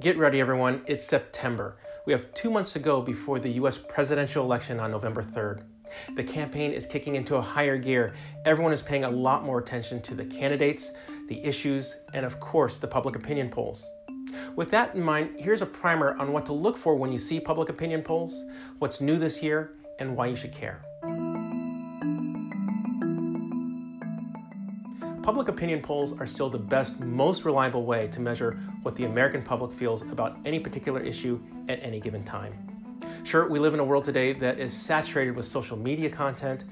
Get ready, everyone. It's September. We have two months to go before the US presidential election on November 3rd. The campaign is kicking into a higher gear. Everyone is paying a lot more attention to the candidates, the issues, and of course, the public opinion polls. With that in mind, here's a primer on what to look for when you see public opinion polls, what's new this year, and why you should care. Public opinion polls are still the best, most reliable way to measure what the American public feels about any particular issue at any given time. Sure, we live in a world today that is saturated with social media content,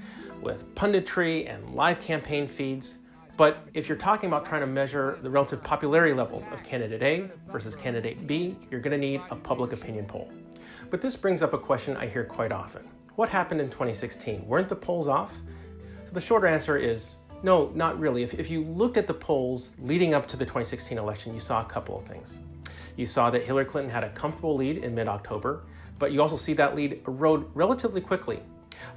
with punditry and live campaign feeds. But if you're talking about trying to measure the relative popularity levels of candidate A versus candidate B, you're going to need a public opinion poll. But this brings up a question I hear quite often. What happened in 2016? Weren't the polls off? So the short answer is no, not really. If, if you looked at the polls leading up to the 2016 election, you saw a couple of things. You saw that Hillary Clinton had a comfortable lead in mid October, but you also see that lead erode relatively quickly.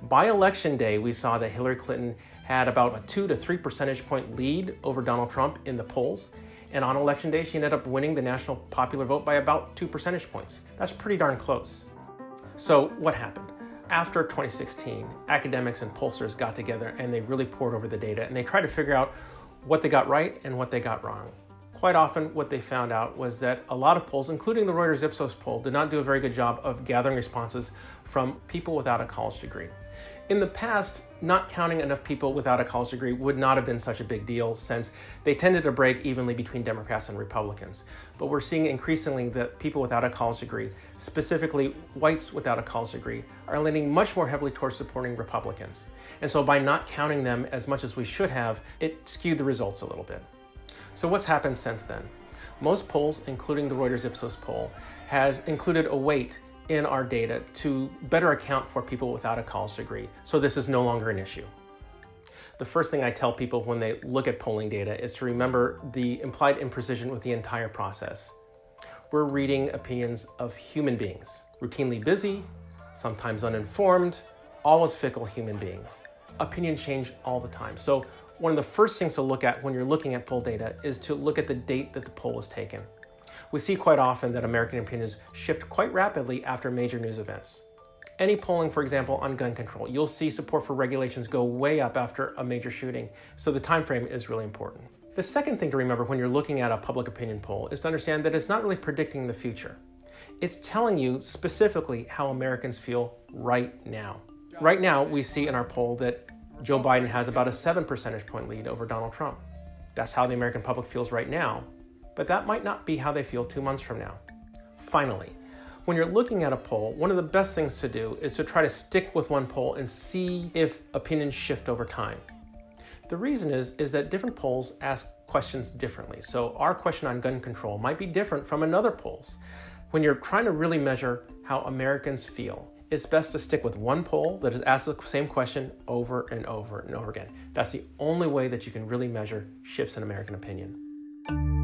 By election day, we saw that Hillary Clinton had about a two to three percentage point lead over Donald Trump in the polls. And on election day, she ended up winning the national popular vote by about two percentage points. That's pretty darn close. So, what happened? After 2016, academics and pollsters got together and they really poured over the data and they tried to figure out what they got right and what they got wrong. Quite often, what they found out was that a lot of polls, including the Reuters Ipsos poll, did not do a very good job of gathering responses from people without a college degree. In the past, not counting enough people without a college degree would not have been such a big deal since they tended to break evenly between Democrats and Republicans. But we're seeing increasingly that people without a college degree, specifically whites without a college degree, are leaning much more heavily towards supporting Republicans. And so by not counting them as much as we should have, it skewed the results a little bit. So what's happened since then? Most polls, including the Reuters Ipsos poll, has included a weight in our data to better account for people without a college degree. So this is no longer an issue. The first thing I tell people when they look at polling data is to remember the implied imprecision with the entire process. We're reading opinions of human beings, routinely busy, sometimes uninformed, always fickle human beings. Opinions change all the time. So one of the first things to look at when you're looking at poll data is to look at the date that the poll was taken we see quite often that American opinions shift quite rapidly after major news events. Any polling, for example, on gun control, you'll see support for regulations go way up after a major shooting, so the time frame is really important. The second thing to remember when you're looking at a public opinion poll is to understand that it's not really predicting the future. It's telling you specifically how Americans feel right now. Right now, we see in our poll that Joe Biden has about a 7 percentage point lead over Donald Trump. That's how the American public feels right now, but that might not be how they feel two months from now. Finally, when you're looking at a poll, one of the best things to do is to try to stick with one poll and see if opinions shift over time. The reason is, is that different polls ask questions differently. So our question on gun control might be different from another poll's. When you're trying to really measure how Americans feel, it's best to stick with one poll that has asked the same question over and over and over again. That's the only way that you can really measure shifts in American opinion.